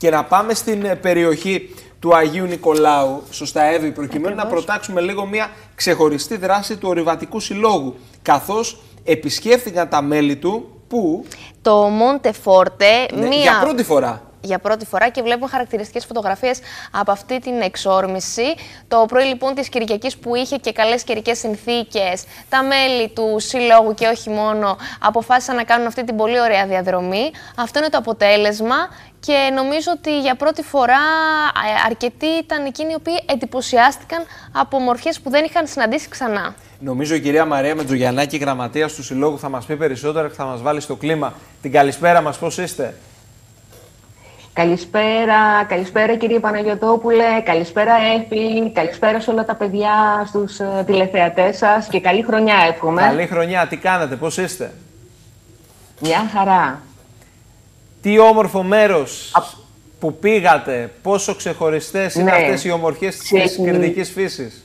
και να πάμε στην ε, περιοχή του Αγίου Νικολάου, στο Σταέβη, προκειμένου να προτάξουμε λίγο μια ξεχωριστή δράση του Ορειβατικού Συλλόγου. Καθώς επισκέφθηκαν τα μέλη του, που... Το Μόντε Φόρτε, Ναι, μία... Για πρώτη φορά. Για πρώτη φορά και βλέπουμε χαρακτηριστικές φωτογραφίες από αυτή την εξόρμηση. Το πρωί λοιπόν της Κυριακής που είχε και καλές καιρικές συνθήκες, τα μέλη του Συλλόγου και όχι μόνο αποφάσισαν να κάνουν αυτή την πολύ ωραία διαδρομή. Αυτό είναι το αποτέλεσμα και νομίζω ότι για πρώτη φορά ε, αρκετοί ήταν εκείνοι οι οποίοι εντυπωσιάστηκαν από μορφές που δεν είχαν συναντήσει ξανά. Νομίζω η κυρία Μαρία Μετζογιαννάκη, γραμματεία του Συλλόγου, θα μας πει περισσότερα και θα μας βάλει στο κλίμα. Την καλησπέρα μας, πώς είστε; Καλησπέρα, καλησπέρα κύριε Παναγιωτόπουλε, καλησπέρα Έφη, καλησπέρα σε όλα τα παιδιά, στους ε, τηλεθεατές σας και καλή χρονιά εύχομαι. Καλή χρονιά, τι κάνετε, πώς είστε; Μια χαρά. Τι όμορφο μέρος Α- που πήγατε, πόσο ξεχωριστές είναι Ναι. αυτές οι ομορφιές της Ξεκινή- κριτική φύσης;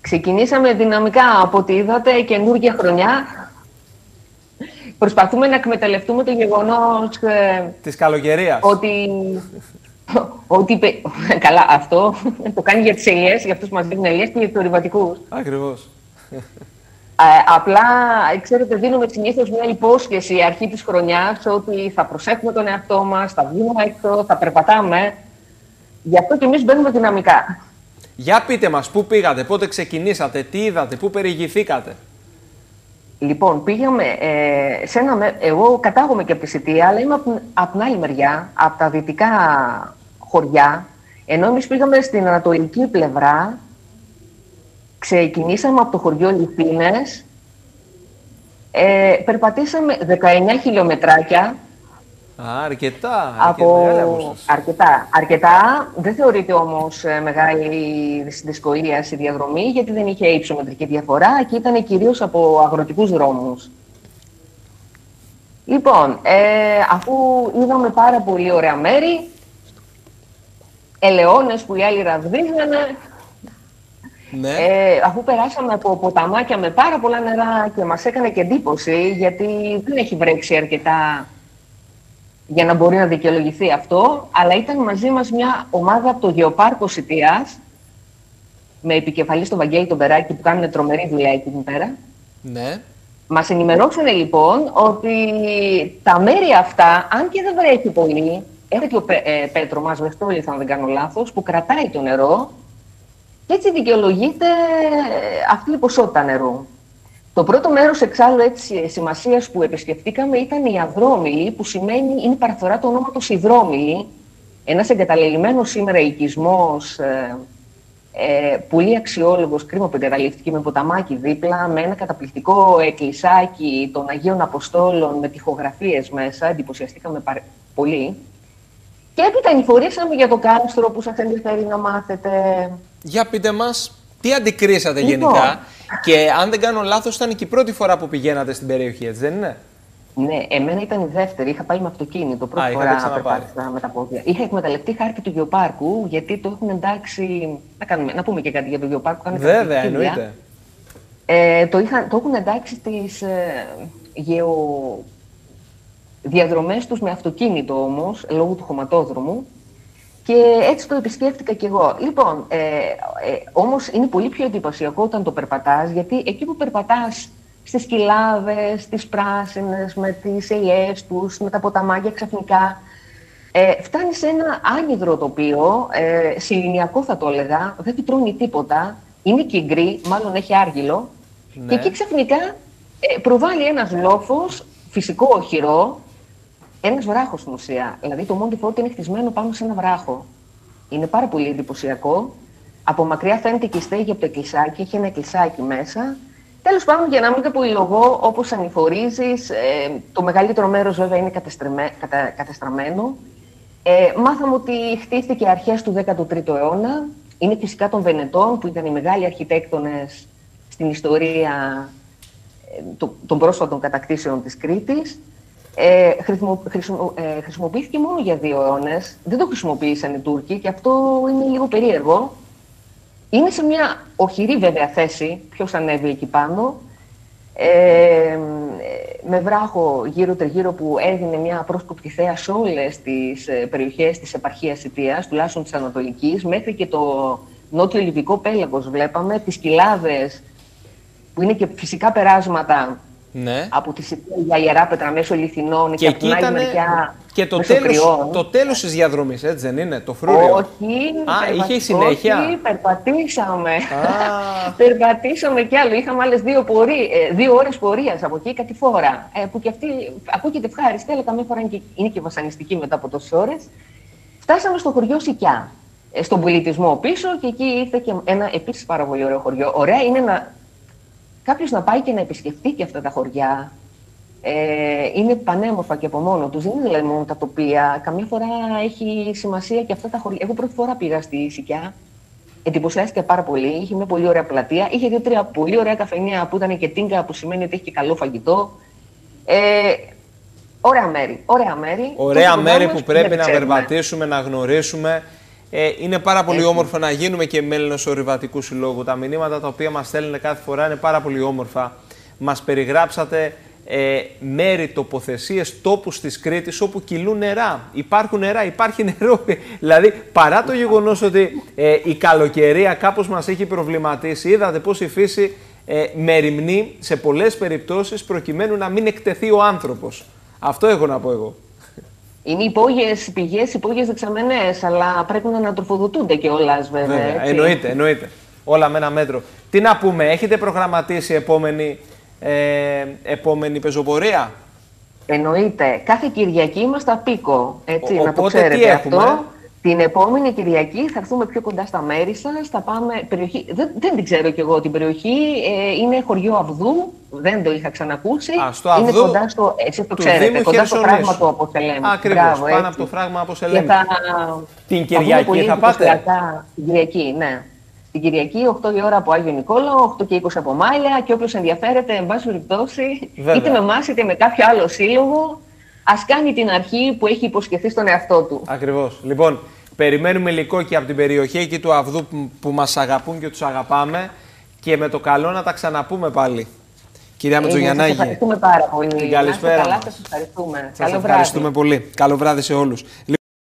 Ξεκινήσαμε δυναμικά από ό,τι είδατε, καινούργια χρονιά. Προσπαθούμε να εκμεταλλευτούμε το γεγονός ε, Της καλοκαιρίας. ότι... ότι πε- καλά, αυτό το κάνει για τις ελιές, για αυτούς που μας δίνουν ελιές και για τους ορειβατικούς. Ακριβώς. Ε, απλά, ξέρετε, δίνουμε συνήθως μια υπόσχεση αρχή της χρονιάς ότι θα προσέχουμε τον εαυτό μας, θα βγούμε έξω, θα περπατάμε. Γι' αυτό και εμείς μπαίνουμε δυναμικά. Για πείτε μας, πού πήγατε, πότε ξεκινήσατε, τι είδατε, πού περιηγηθήκατε. Λοιπόν, πήγαμε ε, σε ένα... με- Εγώ κατάγομαι και από τη Σιτία, αλλά είμαι από, την- απ' την άλλη μεριά, από τα δυτικά χωριά. Ενώ εμείς πήγαμε στην ανατολική πλευρά, ξεκινήσαμε από το χωριό Λιθίνες, ε, περπατήσαμε 19 χιλιομετράκια, Α, αρκετά. από μεγάλη απόσταση. αρκετά. Αρκετά. Δεν θεωρείται όμως ε, μεγάλη δυσ- δυσκολία στη διαδρομή, γιατί δεν είχε υψομετρική διαφορά και ήταν κυρίως από αγροτικούς δρόμους. Λοιπόν, ε, αφού είδαμε πάρα πολύ ωραία μέρη, ελαιώνες που οι άλλοι ραβδίζανε, Ναι. ε, αφού περάσαμε από ποταμάκια με πάρα πολλά νερά και μας έκανε και εντύπωση, γιατί δεν έχει βρέξει αρκετά για να μπορεί να δικαιολογηθεί αυτό, αλλά ήταν μαζί μας μια ομάδα από το Γεωπάρκο Σιτίας, με επικεφαλής στο Βαγγέλη τον Περάκη που κάνουν τρομερή δουλειά εκεί πέρα. ναι. Μας ενημερώσανε λοιπόν ότι τα μέρη αυτά, αν και δεν βρέχει πολύ, έρχεται και ο Πέ, ε, Πέτρο μας, Βεστόλης, αν δεν κάνω λάθος, που κρατάει το νερό και έτσι δικαιολογείται ε, αυτή η ποσότητα νερού. Το πρώτο μέρος εξάλλου έτσι σημασίας που επισκεφτήκαμε ήταν η Αδρόμηλη, που σημαίνει, είναι η παραφορά του ονόματος Ιδρόμηλη, ένας εγκαταλελειμμένος σήμερα οικισμός, ε, ε, πολύ αξιόλογος, κρίμα που εγκαταλείφθηκε με ποταμάκι δίπλα, με ένα καταπληκτικό εκκλησάκι των Αγίων Αποστόλων με τοιχογραφίες μέσα, εντυπωσιαστήκαμε παρ- πολύ. Και έπειτα ενηφορήσαμε για το κάνιστρο που σας ενδιαφέρει να μάθετε. Για πείτε μας, τι αντικρίσατε Λοιπόν. γενικά. Και αν δεν κάνω λάθος, ήταν και η πρώτη φορά που πηγαίνατε στην περιοχή, έτσι δεν είναι; Ναι, εμένα ήταν η δεύτερη. Είχα πάει με αυτοκίνητο πρώτη Α, είχατε φορά ξαναπάρει. περπάτησα με τα πόδια. Είχα εκμεταλλευτεί χάρτη του γεωπάρκου, γιατί το έχουν εντάξει. Να, κάνουμε, να πούμε και κάτι για το γεωπάρκο. κάνουν Βέβαια, καταπληκτική δουλειά. εννοείται. Ε, το, είχαν, το έχουν εντάξει στις ε, γεω... διαδρομές τους με αυτοκίνητο όμως, λόγω του χωματόδρομου. Και έτσι το επισκέφτηκα κι εγώ. Λοιπόν, ε, ε, όμως είναι πολύ πιο εντυπωσιακό όταν το περπατάς, γιατί εκεί που περπατάς στις κοιλάδες, τις πράσινες, με τις ελιές τους, με τα ποταμάκια ξαφνικά, ε, φτάνει σε ένα άνυδρο τοπίο, ε, σιλινιακό θα το έλεγα, δεν φυτρώνει τίποτα, είναι και γκρι, μάλλον έχει άργυλο, Ναι. και εκεί ξαφνικά ε, προβάλλει ένας λόφος, φυσικό οχυρό, ένας βράχος στην ουσία. Δηλαδή το Μόντι Φόρτ είναι χτισμένο πάνω σε ένα βράχο. Είναι πάρα πολύ εντυπωσιακό. Από μακριά φαίνεται και η στέγη από το εκκλησάκι, έχει ένα εκκλησάκι μέσα. Τέλος πάντων, για να μην καπολιλογώ, όπως ανηφορίζεις, ε, το μεγαλύτερο μέρος βέβαια είναι κατεστρεμέ- κατα- κατεστραμμένο. Ε, μάθαμε ότι χτίστηκε αρχές του 13ου αιώνα. Είναι φυσικά των Βενετών, που ήταν οι μεγάλοι αρχιτέκτονες στην ιστορία ε, το- των πρόσφατων κατακτήσεων της Κρήτης. Ε, χρησιμο, χρησιμο- ε, χρησιμοποιήθηκε μόνο για δύο αιώνες. Δεν το χρησιμοποίησαν οι Τούρκοι και αυτό είναι λίγο περίεργο. Είναι σε μια οχυρή βέβαια θέση, ποιος ανέβει εκεί πάνω. Ε, ε, με βράχο γύρω-τριγύρω που έδινε μια πρόσκοπτη θέα σε όλες τις ε, περιοχές της επαρχίας Ιτίας, τουλάχιστον της Ανατολικής, μέχρι και το νότιο Λιβικό πέλαγος βλέπαμε, τις κοιλάδες που είναι και φυσικά περάσματα Ναι. από τη Σιτία για Ιεράπετρα μέσω Λιθινών και, Και από εκεί την άλλη ήταν μεριά και το μέσω τέλος, Κρυών. το τέλος της διαδρομής, έτσι δεν είναι, το φρούριο; Όχι, Α, περπα- είχε συνέχεια; Όχι, περπατήσαμε. Α. περπατήσαμε κι άλλο. Είχαμε άλλες δύο, πορεί, ε, δύο ώρες πορείας από εκεί κάτι φορά. Ε, που και αυτή ακούγεται ευχάριστη, αλλά καμία φορά είναι και, είναι και βασανιστική μετά από τόσες ώρες. Φτάσαμε στο χωριό Σικιά. ε, Στον πολιτισμό πίσω και εκεί ήρθε και ένα επίσης πάρα πολύ ωραίο χωριό. Ωραία είναι να κάποιος να πάει και να επισκεφτεί και αυτά τα χωριά. Ε, είναι πανέμορφα και από μόνο τους. Δεν είναι δηλαδή μόνο τα τοπία. Καμιά φορά έχει σημασία και αυτά τα χωριά. Εγώ πρώτη φορά πήγα στη Σικιά. Εντυπωσιάστηκα πάρα πολύ. Είχε μια πολύ ωραία πλατεία. Είχε δύο-τρία πολύ ωραία καφενεία που ήταν και τίνκα, που σημαίνει ότι έχει και καλό φαγητό. Ε, ωραία μέρη. Ωραία μέρη. Ωραία Τόσο μέρη κοντά που μας πρέπει δεν να ξέρουμε. περπατήσουμε, να γνωρίσουμε. Ε, είναι πάρα πολύ όμορφο να γίνουμε και μέλη ενός ορειβατικούς συλλόγου. Τα μηνύματα τα οποία μας στέλνουν κάθε φορά είναι πάρα πολύ όμορφα. Μας περιγράψατε ε, μέρη, τοποθεσίες, τόπους της Κρήτης όπου κυλούν νερά. Υπάρχουν νερά, υπάρχει νερό. δηλαδή, παρά το γεγονός ότι ε, η καλοκαιρία κάπως μας έχει προβληματίσει, είδατε πώς η φύση ε, μεριμνεί σε πολλές περιπτώσεις προκειμένου να μην εκτεθεί ο άνθρωπος. Αυτό έχω να πω εγώ. Είναι υπόγειες πηγές, υπόγειες δεξαμενές, αλλά πρέπει να ανατροφοδοτούνται κιόλα, βέβαια. Βέβαια, έτσι. εννοείται, εννοείται. Όλα με ένα μέτρο. Τι να πούμε, έχετε προγραμματίσει επόμενη, ε, επόμενη πεζοπορία; Εννοείται. Κάθε Κυριακή είμαστε απίκο. Έτσι, Ο- να το οπότε ξέρετε τι έχουμε; αυτό. Την επόμενη Κυριακή θα έρθουμε πιο κοντά στα μέρη σας. Θα πάμε. Περιοχή, δεν, δεν την ξέρω κι εγώ την περιοχή. Ε, είναι χωριό Αυγού. Δεν το είχα ξανακούσει. Α, στο είναι Αυγού κοντά στο. Έτσι το του ξέρετε. Δήμου κοντά στο Χερσονήσου. φράγμα του Αποσελέμου. Ακριβώς, Μπράβο, πάνω έτσι. από το φράγμα Και Αποσελέμου. θα, Την θα Κυριακή βγούμε πολύ θα πάτε; εντυπωσιακά. Την Κυριακή, ναι. Την Κυριακή, 8 η ώρα από Άγιο Νικόλαο, 8 και 20 από Μάλια. Και όποιος ενδιαφέρεται, εν πάση περιπτώσει, Βέβαια. είτε με εμάς είτε με κάποιο άλλο σύλλογο, ας κάνει την αρχή που έχει υποσχεθεί στον εαυτό του. Ακριβώς. Λοιπόν, περιμένουμε υλικό και από την περιοχή εκεί του Αυγού που, που μας αγαπούν και τους αγαπάμε και με το καλό να τα ξαναπούμε πάλι. Κυρία Ε, Σας Μετζογιαννάκη, ευχαριστούμε πάρα πολύ. Την Να είστε καλησπέρα καλά, μας. σας ευχαριστούμε. σας Καλό βράδυ. ευχαριστούμε πολύ. Καλό βράδυ σε όλους.